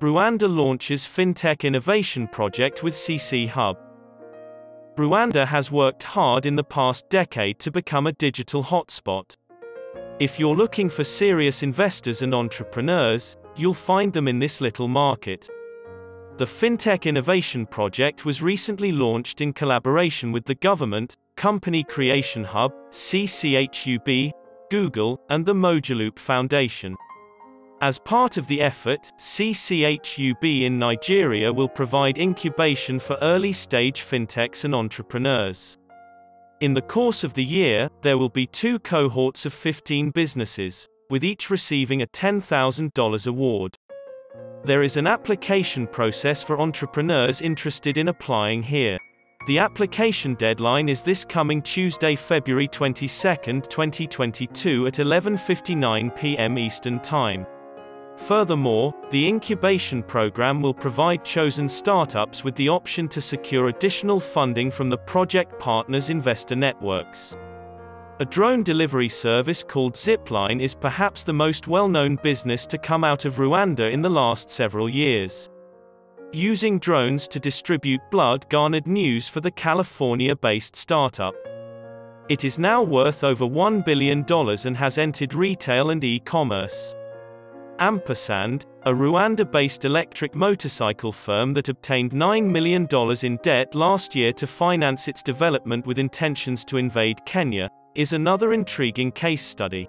Rwanda launches FinTech Innovation Project with CC Hub. Rwanda has worked hard in the past decade to become a digital hotspot. If you're looking for serious investors and entrepreneurs, you'll find them in this little market. The FinTech Innovation Project was recently launched in collaboration with the government, Company Creation Hub, CCHUB, Google, and the Mojaloop Foundation. As part of the effort, CCHUB in Nigeria will provide incubation for early-stage fintechs and entrepreneurs. In the course of the year, there will be two cohorts of 15 businesses, with each receiving a $10,000 award. There is an application process for entrepreneurs interested in applying here. The application deadline is this coming Tuesday, February 22, 2022 at 11:59 p.m. Eastern Time. Furthermore, the incubation program will provide chosen startups with the option to secure additional funding from the project partners' investor networks. A drone delivery service called Zipline is perhaps the most well-known business to come out of Rwanda in the last several years. Using drones to distribute blood garnered news for the California-based startup. It is now worth over $1 billion and has entered retail and e-commerce. Ampersand, a Rwanda-based electric motorcycle firm that obtained $9 million in debt last year to finance its development with intentions to invade Kenya, is another intriguing case study.